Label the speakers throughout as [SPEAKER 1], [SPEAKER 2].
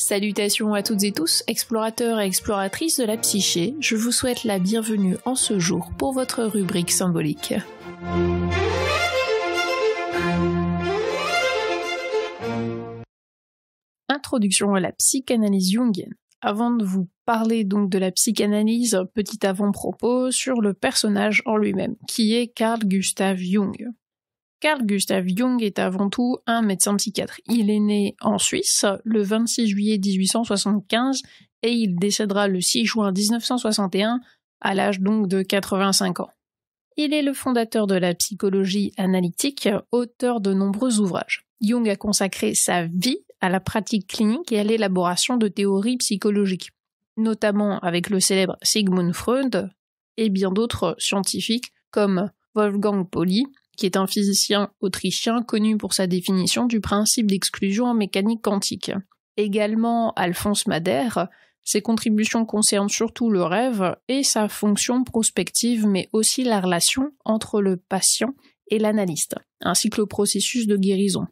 [SPEAKER 1] Salutations à toutes et tous, explorateurs et exploratrices de la psyché, je vous souhaite la bienvenue en ce jour pour votre rubrique symbolique. Introduction à la psychanalyse jungienne. Avant de vous parler donc de la psychanalyse, petit avant-propos sur le personnage en lui-même, qui est Carl Gustav Jung. Carl Gustav Jung est avant tout un médecin psychiatre. Il est né en Suisse le 26 juillet 1875 et il décédera le 6 juin 1961 à l'âge donc de 85 ans. Il est le fondateur de la psychologie analytique, auteur de nombreux ouvrages. Jung a consacré sa vie à la pratique clinique et à l'élaboration de théories psychologiques, notamment avec le célèbre Sigmund Freud et bien d'autres scientifiques comme Wolfgang Pauli, qui est un physicien autrichien connu pour sa définition du principe d'exclusion en mécanique quantique. Également Alphonse Madère, ses contributions concernent surtout le rêve et sa fonction prospective, mais aussi la relation entre le patient et l'analyste, ainsi que le processus de guérison.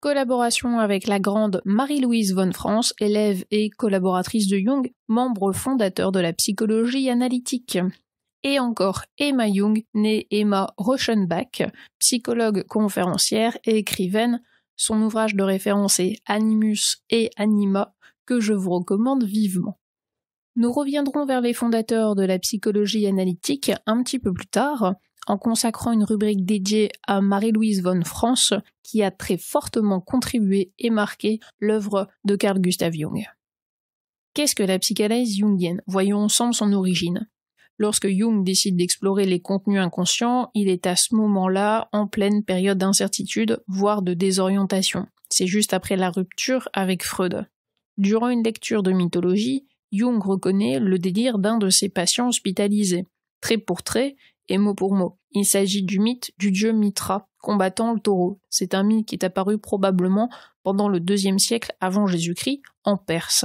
[SPEAKER 1] Collaboration avec la grande Marie-Louise von France, élève et collaboratrice de Jung, membre fondateur de la psychologie analytique et encore Emma Jung, née Emma Rochenbach, psychologue conférencière et écrivaine. Son ouvrage de référence est Animus et Anima, que je vous recommande vivement. Nous reviendrons vers les fondateurs de la psychologie analytique un petit peu plus tard, en consacrant une rubrique dédiée à Marie-Louise von France, qui a très fortement contribué et marqué l'œuvre de Carl Gustav Jung. Qu'est-ce que la psychanalyse jungienne? Voyons ensemble son origine. Lorsque Jung décide d'explorer les contenus inconscients, il est à ce moment-là en pleine période d'incertitude, voire de désorientation. C'est juste après la rupture avec Freud. Durant une lecture de mythologie, Jung reconnaît le délire d'un de ses patients hospitalisés, trait pour trait et mot pour mot. Il s'agit du mythe du dieu Mitra, combattant le taureau. C'est un mythe qui est apparu probablement pendant le deuxième siècle avant Jésus-Christ en Perse.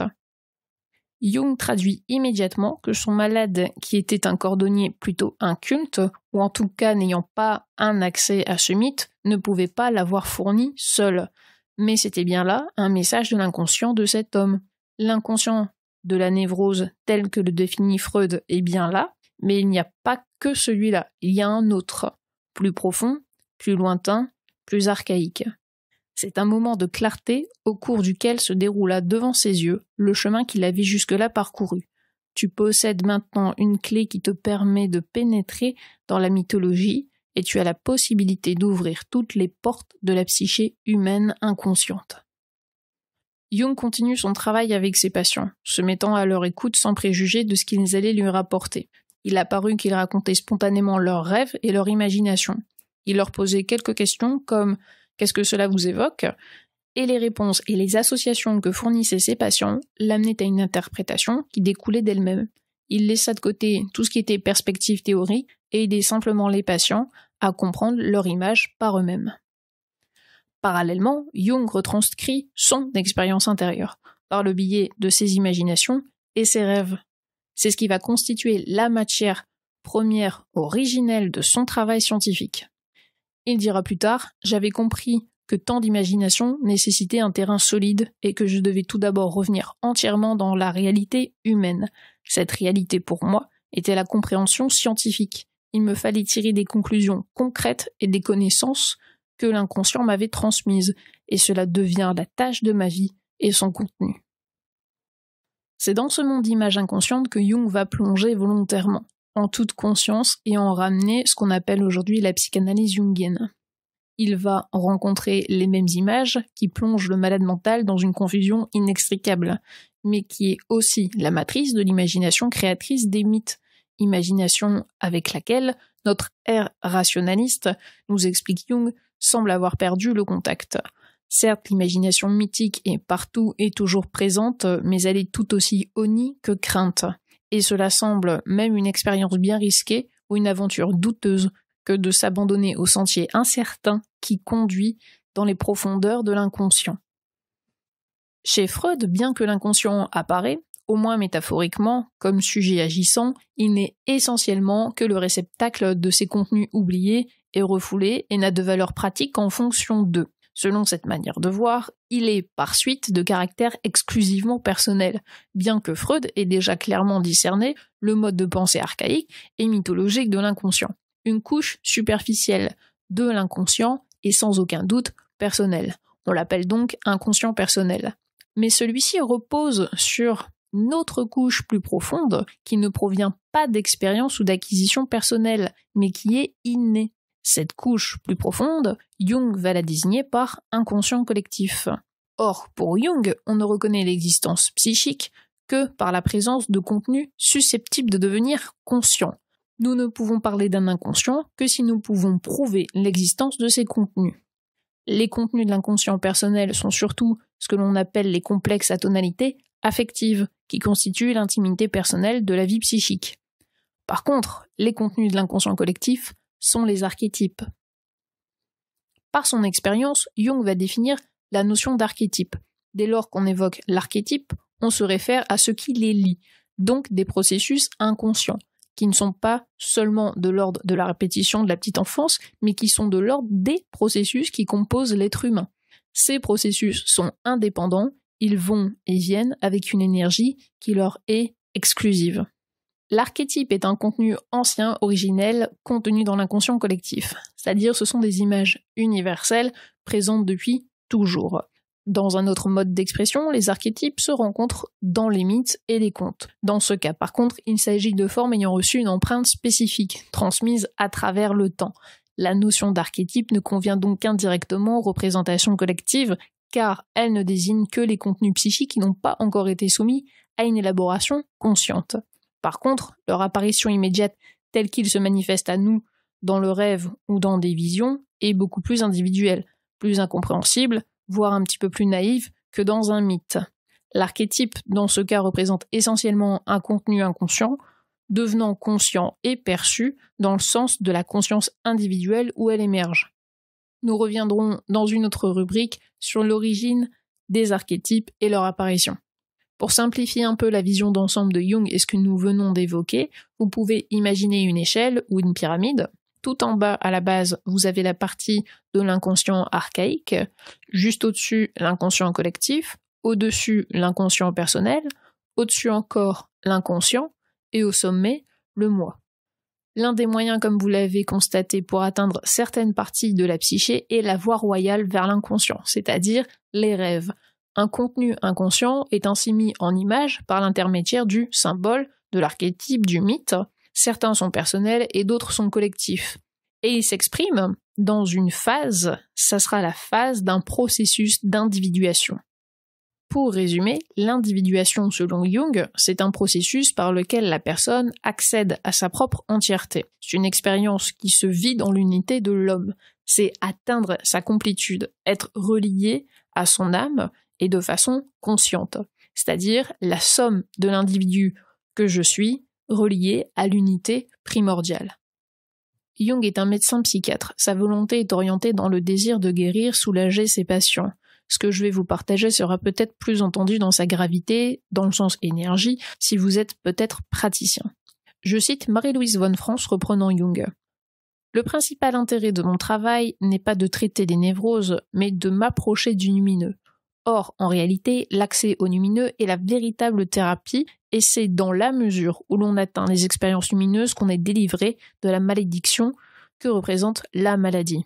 [SPEAKER 1] Jung traduit immédiatement que son malade, qui était un cordonnier plutôt inculte, ou en tout cas n'ayant pas un accès à ce mythe, ne pouvait pas l'avoir fourni seul. Mais c'était bien là un message de l'inconscient de cet homme. L'inconscient de la névrose tel que le définit Freud est bien là, mais il n'y a pas que celui-là, il y a un autre, plus profond, plus lointain, plus archaïque. C'est un moment de clarté au cours duquel se déroula devant ses yeux le chemin qu'il avait jusque-là parcouru. Tu possèdes maintenant une clé qui te permet de pénétrer dans la mythologie et tu as la possibilité d'ouvrir toutes les portes de la psyché humaine inconsciente. Jung continue son travail avec ses patients, se mettant à leur écoute sans préjuger de ce qu'ils allaient lui rapporter. Il a paru qu'ils racontaient spontanément leurs rêves et leur imagination. Il leur posait quelques questions comme Qu'est-ce que cela vous évoque? Et les réponses et les associations que fournissaient ses patients l'amenaient à une interprétation qui découlait d'elle-même. Il laissa de côté tout ce qui était perspective théorie et aidait simplement les patients à comprendre leur image par eux-mêmes. Parallèlement, Jung retranscrit son expérience intérieure par le biais de ses imaginations et ses rêves. C'est ce qui va constituer la matière première originelle de son travail scientifique. Il dira plus tard J'avais compris que tant d'imagination nécessitait un terrain solide et que je devais tout d'abord revenir entièrement dans la réalité humaine. Cette réalité pour moi était la compréhension scientifique. Il me fallait tirer des conclusions concrètes et des connaissances que l'inconscient m'avait transmises, et cela devient la tâche de ma vie et son contenu. C'est dans ce monde d'images inconscientes que Jung va plonger volontairement en toute conscience et en ramener ce qu'on appelle aujourd'hui la psychanalyse jungienne. Il va rencontrer les mêmes images qui plongent le malade mental dans une confusion inextricable, mais qui est aussi la matrice de l'imagination créatrice des mythes, imagination avec laquelle notre ère rationaliste, nous explique Jung, semble avoir perdu le contact. Certes, l'imagination mythique est partout et toujours présente, mais elle est tout aussi honnie que crainte et cela semble même une expérience bien risquée ou une aventure douteuse que de s'abandonner au sentier incertain qui conduit dans les profondeurs de l'inconscient. Chez Freud, bien que l'inconscient apparaît, au moins métaphoriquement, comme sujet agissant, il n'est essentiellement que le réceptacle de ces contenus oubliés et refoulés et n'a de valeur pratique qu'en fonction d'eux. Selon cette manière de voir, il est par suite de caractère exclusivement personnel, bien que Freud ait déjà clairement discerné le mode de pensée archaïque et mythologique de l'inconscient. Une couche superficielle de l'inconscient est sans aucun doute personnel. On l'appelle donc inconscient personnel. Mais celui-ci repose sur une autre couche plus profonde qui ne provient pas d'expérience ou d'acquisition personnelle, mais qui est innée. Cette couche plus profonde, Jung va la désigner par inconscient collectif. Or, pour Jung, on ne reconnaît l'existence psychique que par la présence de contenus susceptibles de devenir conscients. Nous ne pouvons parler d'un inconscient que si nous pouvons prouver l'existence de ces contenus. Les contenus de l'inconscient personnel sont surtout ce que l'on appelle les complexes à tonalité affective, qui constituent l'intimité personnelle de la vie psychique. Par contre, les contenus de l'inconscient collectif sont les archétypes. Par son expérience, Jung va définir la notion d'archétype. Dès lors qu'on évoque l'archétype, on se réfère à ce qui les lie, donc des processus inconscients, qui ne sont pas seulement de l'ordre de la répétition de la petite enfance, mais qui sont de l'ordre des processus qui composent l'être humain. Ces processus sont indépendants, ils vont et viennent avec une énergie qui leur est exclusive. L'archétype est un contenu ancien, originel, contenu dans l'inconscient collectif, c'est-à-dire ce sont des images universelles présentes depuis toujours. Dans un autre mode d'expression, les archétypes se rencontrent dans les mythes et les contes. Dans ce cas, par contre, il s'agit de formes ayant reçu une empreinte spécifique, transmise à travers le temps. La notion d'archétype ne convient donc qu'indirectement aux représentations collectives, car elle ne désigne que les contenus psychiques qui n'ont pas encore été soumis à une élaboration consciente. Par contre, leur apparition immédiate telle qu'ils se manifestent à nous dans le rêve ou dans des visions est beaucoup plus individuelle, plus incompréhensible, voire un petit peu plus naïve que dans un mythe. L'archétype, dans ce cas, représente essentiellement un contenu inconscient, devenant conscient et perçu dans le sens de la conscience individuelle où elle émerge. Nous reviendrons dans une autre rubrique sur l'origine des archétypes et leur apparition. Pour simplifier un peu la vision d'ensemble de Jung et ce que nous venons d'évoquer, vous pouvez imaginer une échelle ou une pyramide. Tout en bas, à la base, vous avez la partie de l'inconscient archaïque, juste au-dessus, l'inconscient collectif, au-dessus, l'inconscient personnel, au-dessus encore, l'inconscient, et au sommet, le moi. L'un des moyens, comme vous l'avez constaté, pour atteindre certaines parties de la psyché est la voie royale vers l'inconscient, c'est-à-dire les rêves. Un contenu inconscient est ainsi mis en image par l'intermédiaire du symbole, de l'archétype, du mythe. Certains sont personnels et d'autres sont collectifs. Et ils s'expriment dans une phase, ça sera la phase d'un processus d'individuation. Pour résumer, l'individuation selon Jung, c'est un processus par lequel la personne accède à sa propre entièreté. C'est une expérience qui se vit dans l'unité de l'homme. C'est atteindre sa complétude, être relié à son âme et de façon consciente, c'est-à-dire la somme de l'individu que je suis relié à l'unité primordiale. Jung est un médecin psychiatre. Sa volonté est orientée dans le désir de guérir, soulager ses patients. Ce que je vais vous partager sera peut-être plus entendu dans sa gravité, dans le sens énergie, si vous êtes peut-être praticien. Je cite Marie-Louise von France reprenant Jung. Le principal intérêt de mon travail n'est pas de traiter des névroses, mais de m'approcher du lumineux. Or, en réalité, l'accès au lumineux est la véritable thérapie, et c'est dans la mesure où l'on atteint les expériences lumineuses qu'on est délivré de la malédiction que représente la maladie.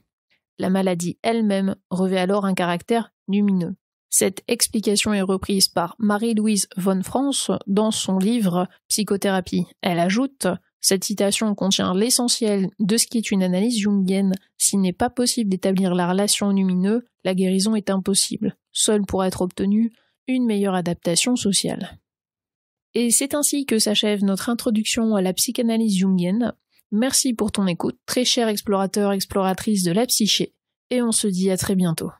[SPEAKER 1] La maladie elle-même revêt alors un caractère lumineux. Cette explication est reprise par Marie-Louise von France dans son livre Psychothérapie. Elle ajoute cette citation contient l'essentiel de ce qui est une analyse jungienne. S'il n'est pas possible d'établir la relation lumineux, la guérison est impossible. Seule pourra être obtenue une meilleure adaptation sociale. Et c'est ainsi que s'achève notre introduction à la psychanalyse jungienne. Merci pour ton écoute, très cher explorateur, exploratrice de la psyché, et on se dit à très bientôt.